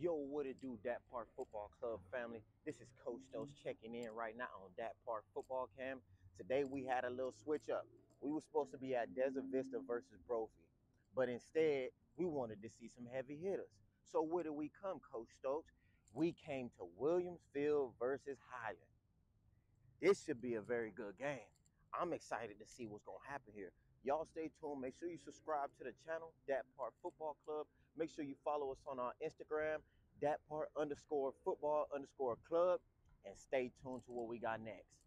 Yo, what it do, Dat Part Football Club family? This is Coach Stokes mm-hmm. checking in right now on Dat Part Football Cam. Today we had a little switch up. We were supposed to be at Desert Vista versus Brophy, but instead we wanted to see some heavy hitters. So where did we come, Coach Stokes? We came to Williams Field versus Highland. This should be a very good game. I'm excited to see what's gonna happen here. Y'all stay tuned. Make sure you subscribe to the channel, Dat Part Football Club. Make sure you follow us on our Instagram, Dat Part underscore football underscore club, and stay tuned to what we got next.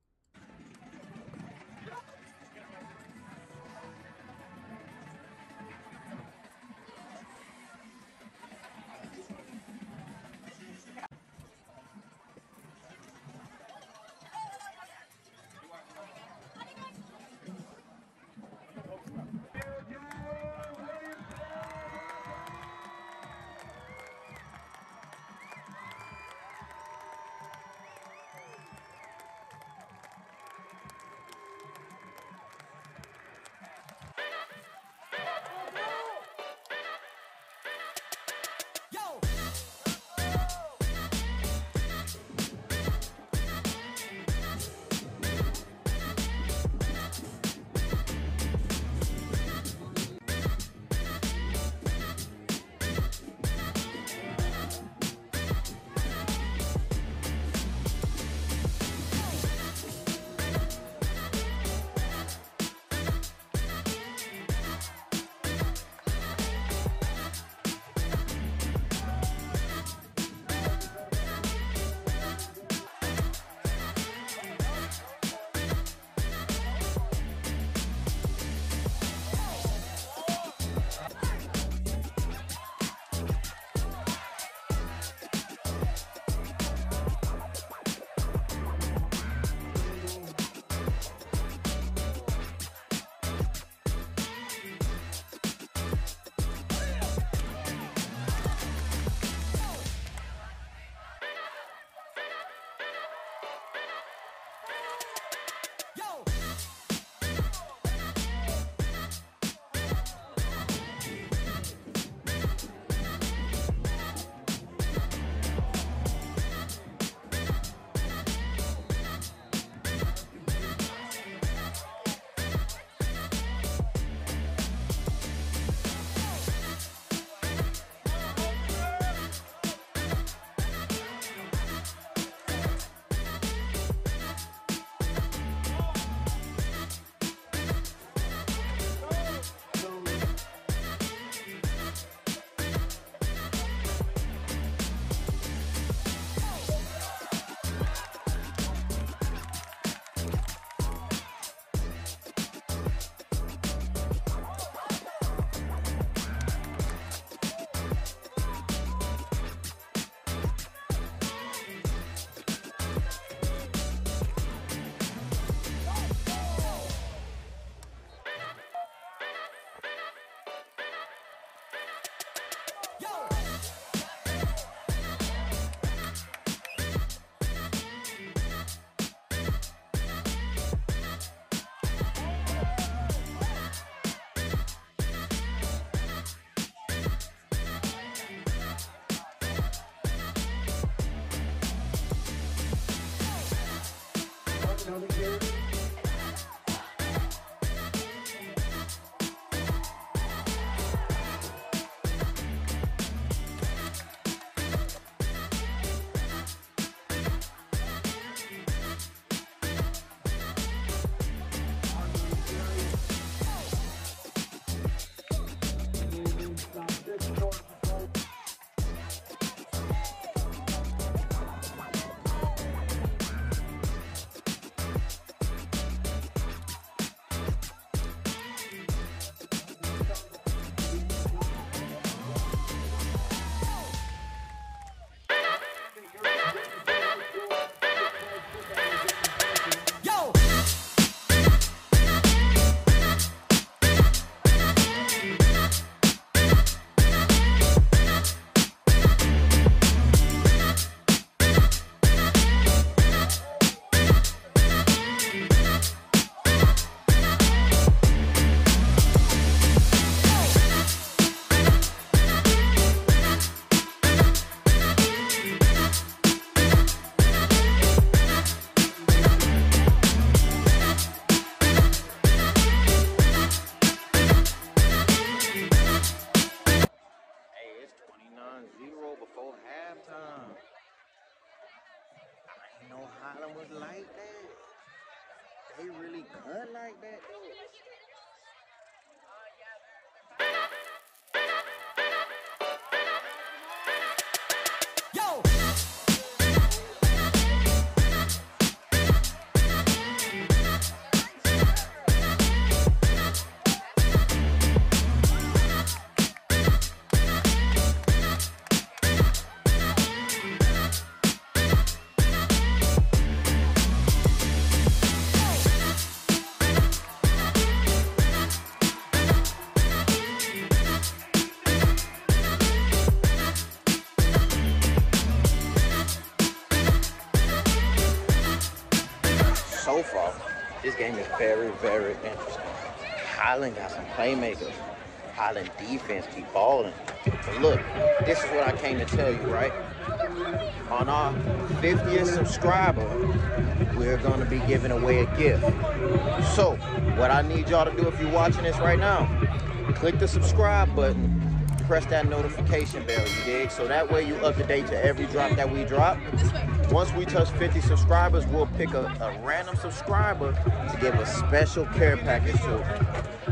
Like that. They really cut like that very, very interesting. Highland got some playmakers. Highland defense keep balling. But look, this is what I came to tell you, right? On our 50th subscriber, we're gonna be giving away a gift. So, what I need y'all to do if you're watching this right now, click the subscribe button, press that notification bell, you dig? So that way you up to date to every drop that we drop. Once we touch 50 subscribers, we'll pick a, a random subscriber to give a special care package to.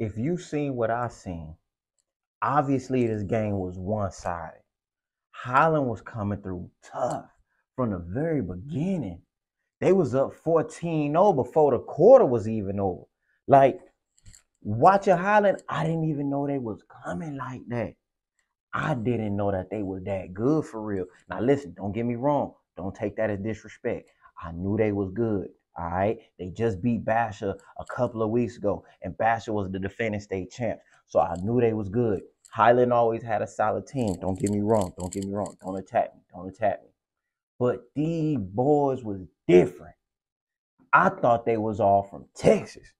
If you seen what I seen, obviously this game was one sided. Highland was coming through tough from the very beginning. They was up 14-0 before the quarter was even over. Like watching Highland, I didn't even know they was coming like that. I didn't know that they were that good for real. Now listen, don't get me wrong. Don't take that as disrespect. I knew they was good. All right. They just beat Basha a couple of weeks ago, and Basha was the defending state champ. So I knew they was good. Highland always had a solid team. Don't get me wrong. Don't get me wrong. Don't attack me. Don't attack me. But these boys was different. I thought they was all from Texas.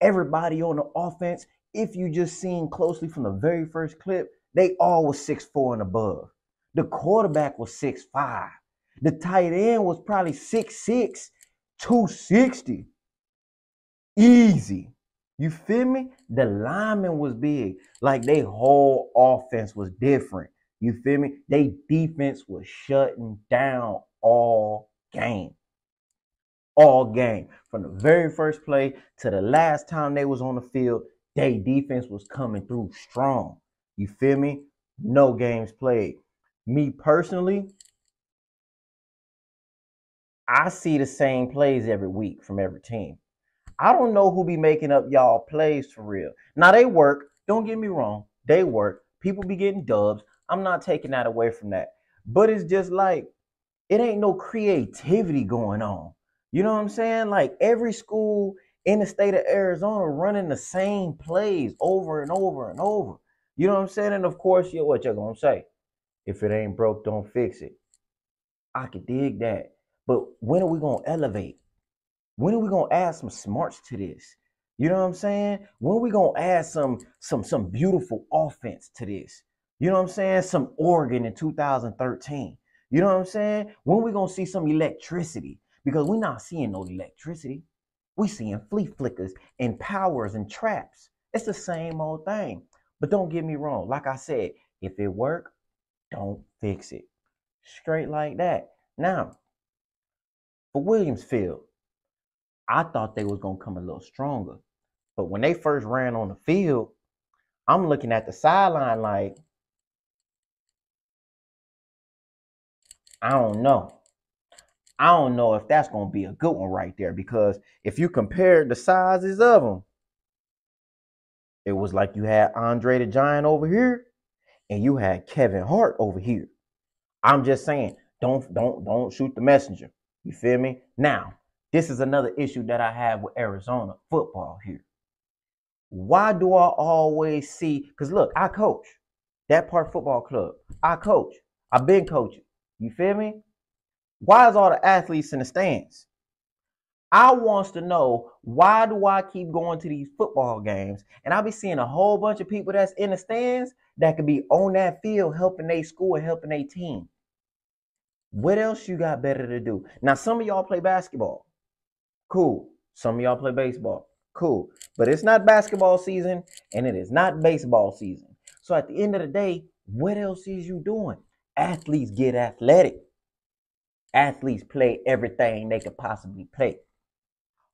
Everybody on the offense, if you just seen closely from the very first clip, they all was six four and above. The quarterback was six five. The tight end was probably six six 260. Easy. You feel me? The lineman was big. Like they whole offense was different. You feel me? They defense was shutting down all game. All game. From the very first play to the last time they was on the field, they defense was coming through strong. You feel me? No games played. Me personally, I see the same plays every week from every team. I don't know who be making up y'all plays for real. Now they work. Don't get me wrong. They work. People be getting dubs. I'm not taking that away from that. But it's just like it ain't no creativity going on. You know what I'm saying? Like every school in the state of Arizona running the same plays over and over and over. You know what I'm saying? And of course, you what you're gonna say. If it ain't broke, don't fix it. I could dig that. But when are we gonna elevate? When are we gonna add some smarts to this? You know what I'm saying? When are we gonna add some some some beautiful offense to this? You know what I'm saying? Some Oregon in 2013. You know what I'm saying? When we gonna see some electricity? Because we're not seeing no electricity. We seeing flea flickers and powers and traps. It's the same old thing. But don't get me wrong. Like I said, if it work, don't fix it. Straight like that. Now, for Williams Field, I thought they was gonna come a little stronger. But when they first ran on the field, I'm looking at the sideline like, I don't know. I don't know if that's gonna be a good one right there because if you compare the sizes of them, it was like you had Andre the Giant over here and you had Kevin Hart over here. I'm just saying, don't don't don't shoot the messenger. You feel me? Now, this is another issue that I have with Arizona football here. Why do I always see? Because look, I coach Dat Part football club. I coach. I've been coaching. You feel me? Why is all the athletes in the stands? I wants to know why do I keep going to these football games and I be seeing a whole bunch of people that's in the stands that could be on that field helping their school helping their team. What else you got better to do? Now, some of y'all play basketball. Cool. Some of y'all play baseball. Cool. But it's not basketball season and it is not baseball season. So at the end of the day, what else is you doing? Athletes get athletic. Athletes play everything they could possibly play.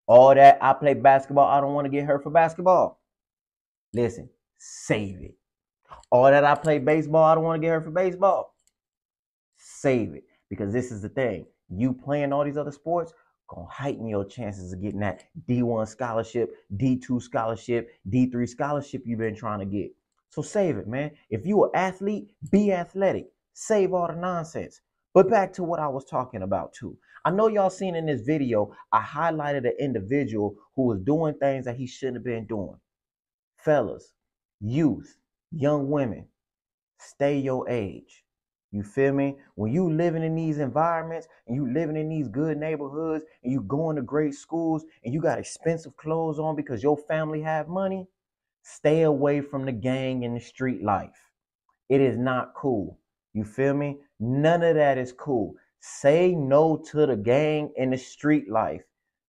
All that I play basketball, I don't want to get hurt for basketball. Listen, save it. All that I play baseball, I don't want to get hurt for baseball. Save it. Because this is the thing. You playing all these other sports gonna heighten your chances of getting that D1 scholarship, D2 scholarship, D3 scholarship you've been trying to get. So save it, man. If you're an athlete, be athletic. Save all the nonsense. But back to what I was talking about too. I know y'all seen in this video, I highlighted an individual who was doing things that he shouldn't have been doing. Fellas, youth, young women, stay your age. You feel me? When you living in these environments and you living in these good neighborhoods and you going to great schools and you got expensive clothes on because your family have money, stay away from the gang and the street life. It is not cool. You feel me? None of that is cool. Say no to the gang and the street life.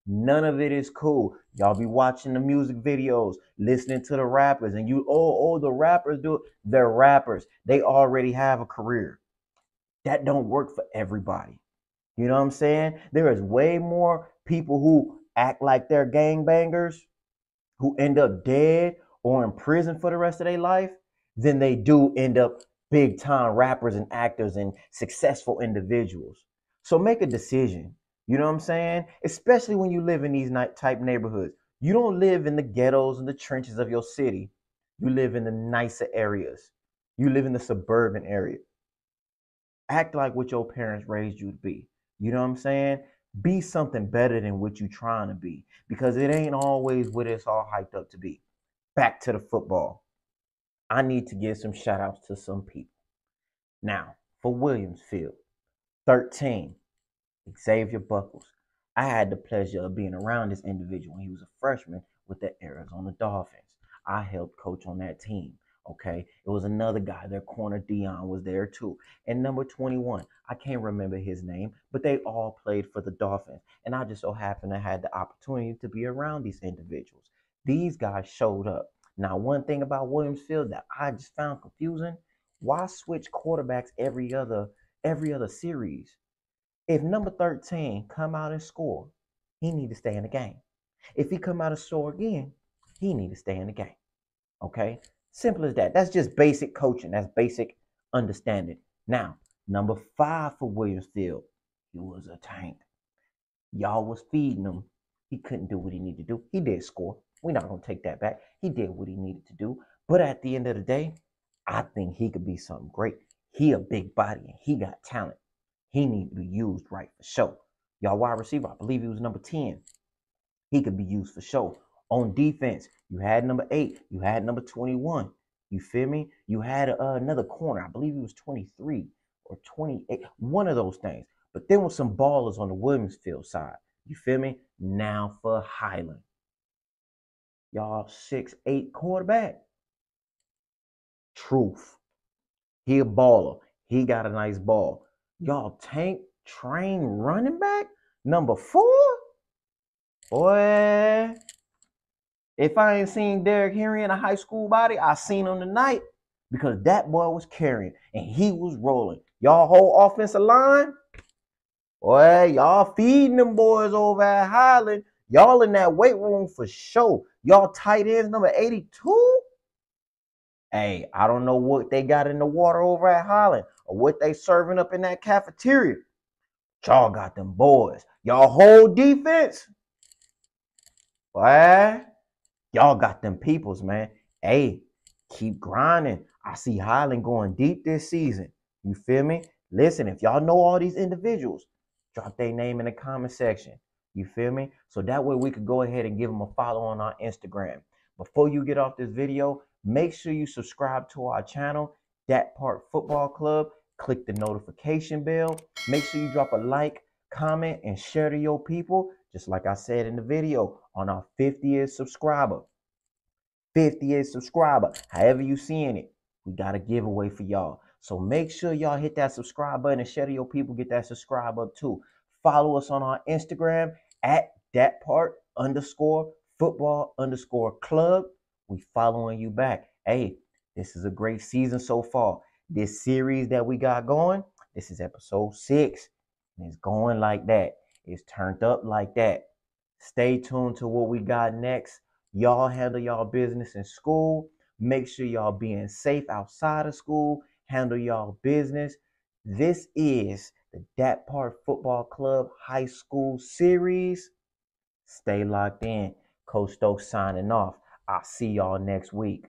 None of it is cool. Y'all be watching the music videos, listening to the rappers, and you, oh, oh, the rappers do it. They're rappers. They already have a career that don't work for everybody. You know what I'm saying? There is way more people who act like they're gangbangers who end up dead or in prison for the rest of their life than they do end up big time rappers and actors and successful individuals. So make a decision. You know what I'm saying? Especially when you live in these type neighborhoods. You don't live in the ghettos and the trenches of your city. You live in the nicer areas. You live in the suburban area. Act like what your parents raised you to be. You know what I'm saying? Be something better than what you're trying to be because it ain't always what it's all hyped up to be. Back to the football. I need to give some shout outs to some people. Now, for Williams Field, 13, Xavier Buckles. I had the pleasure of being around this individual when he was a freshman with the Arizona Dolphins. I helped coach on that team. Okay, it was another guy. Their corner Dion was there too, and number 21. I can't remember his name, but they all played for the Dolphins, and I just so happened to had the opportunity to be around these individuals. These guys showed up. Now, one thing about Williams Field that I just found confusing: why switch quarterbacks every other every other series? If number 13 come out and score, he need to stay in the game. If he come out and score again, he need to stay in the game. Okay? Simple as that. That's just basic coaching. That's basic understanding. Now, number five for Williams Field, he was a tank. Y'all was feeding him. He couldn't do what he needed to do. He did score. We're not gonna take that back. He did what he needed to do. But at the end of the day, I think he could be something great. He a big body and he got talent. He need to be used right for sure. Y'all wide receiver, I believe he was number 10. He could be used for sure. On defense, you had number eight. You had number 21. You feel me? You had uh, another corner. I believe he was 23 or 28. One of those things. But then with some ballers on the Williams Field side. You feel me? Now for Highland. Y'all six, eight quarterback. Truth. He a baller. He got a nice ball. Y'all tank train running back number four. Boy, if I ain't seen Derrick Henry in a high school body, I seen him tonight because that boy was carrying and he was rolling. Y'all whole offensive line, boy, y'all feeding them boys over at Highland. Y'all in that weight room for sure. Y'all tight ends number 82. Hey, I don't know what they got in the water over at Highland or what they serving up in that cafeteria. Y'all got them boys. Y'all whole defense. Boy, Y'all got them peoples, man. Hey, keep grinding. I see Highland going deep this season. You feel me? Listen, if y'all know all these individuals, drop their name in the comment section. You feel me? So that way we could go ahead and give them a follow on our Instagram. Before you get off this video, make sure you subscribe to our channel, Dat Part Football Club. Click the notification bell. Make sure you drop a like, comment, and share to your people just like I said in the video, on our 50th subscriber. 50th subscriber. However you seeing it, we got a giveaway for y'all. So make sure y'all hit that subscribe button and share to your people. Get that subscribe up too. Follow us on our Instagram at Dat Part underscore football underscore club. We following you back. Hey, this is a great season so far. This series that we got going, this is episode six. And it's going like that. It's turned up like that. Stay tuned to what we got next. Y'all handle y'all business in school. Make sure y'all being safe outside of school. Handle y'all business. This is the Dat Part Football Club High School Series. Stay locked in. Coach Stokes signing off. I'll see y'all next week.